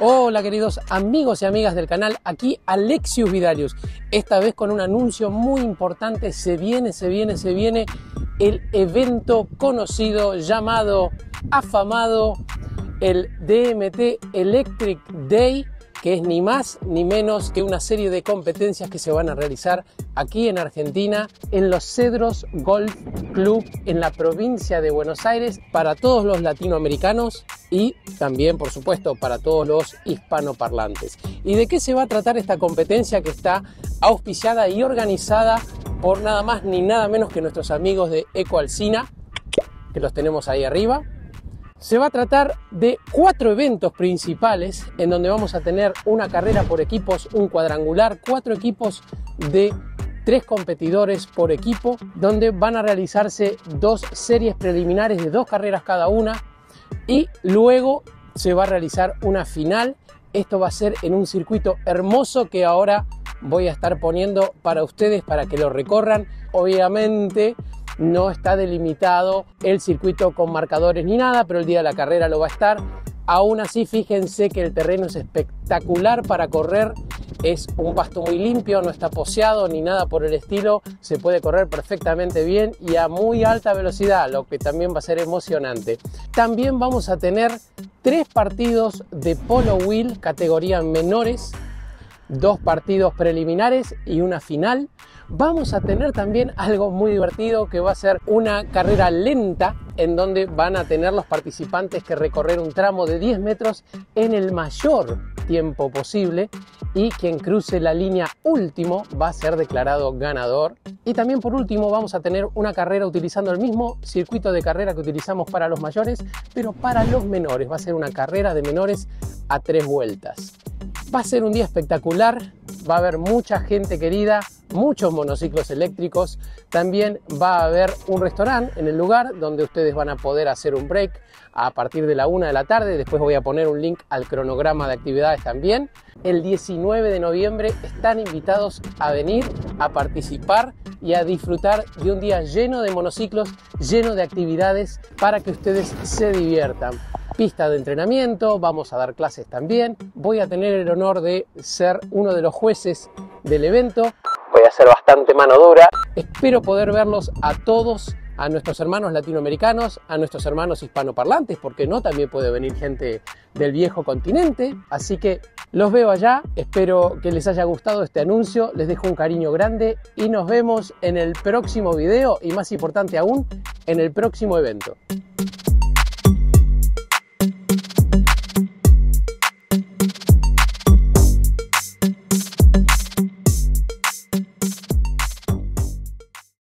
Hola queridos amigos y amigas del canal, aquí Alexius Vidarius, esta vez con un anuncio muy importante, se viene, se viene, se viene el evento conocido, llamado, afamado, el DMT Electric Day que es ni más ni menos que una serie de competencias que se van a realizar aquí en Argentina, en los Cedros Golf Club en la provincia de Buenos Aires, para todos los latinoamericanos y también, por supuesto, para todos los hispanoparlantes. ¿Y de qué se va a tratar esta competencia que está auspiciada y organizada por nada más ni nada menos que nuestros amigos de Eco Alcina, que los tenemos ahí arriba? Se va a tratar de cuatro eventos principales en donde vamos a tener una carrera por equipos, un cuadrangular, cuatro equipos de tres competidores por equipo, donde van a realizarse dos series preliminares de dos carreras cada una y luego se va a realizar una final. Esto va a ser en un circuito hermoso que ahora voy a estar poniendo para ustedes para que lo recorran. Obviamente no está delimitado el circuito con marcadores ni nada, pero el día de la carrera lo va a estar. Aún así, fíjense que el terreno es espectacular para correr. Es un pasto muy limpio, no está poseado ni nada por el estilo. Se puede correr perfectamente bien y a muy alta velocidad, lo que también va a ser emocionante. También vamos a tener tres partidos de polo wheel categoría menores dos partidos preliminares y una final. Vamos a tener también algo muy divertido que va a ser una carrera lenta en donde van a tener los participantes que recorrer un tramo de 10 metros en el mayor tiempo posible y quien cruce la línea último va a ser declarado ganador. Y también por último vamos a tener una carrera utilizando el mismo circuito de carrera que utilizamos para los mayores, pero para los menores. Va a ser una carrera de menores a tres vueltas. Va a ser un día espectacular, va a haber mucha gente querida, muchos monociclos eléctricos, también va a haber un restaurante en el lugar donde ustedes van a poder hacer un break a partir de la una de la tarde, después voy a poner un link al cronograma de actividades también. El 19 de noviembre están invitados a venir a participar y a disfrutar de un día lleno de monociclos, lleno de actividades para que ustedes se diviertan pista de entrenamiento, vamos a dar clases también. Voy a tener el honor de ser uno de los jueces del evento. Voy a ser bastante mano dura. Espero poder verlos a todos a nuestros hermanos latinoamericanos, a nuestros hermanos hispanoparlantes, porque no, también puede venir gente del viejo continente. Así que los veo allá, espero que les haya gustado este anuncio, les dejo un cariño grande y nos vemos en el próximo video y más importante aún, en el próximo evento.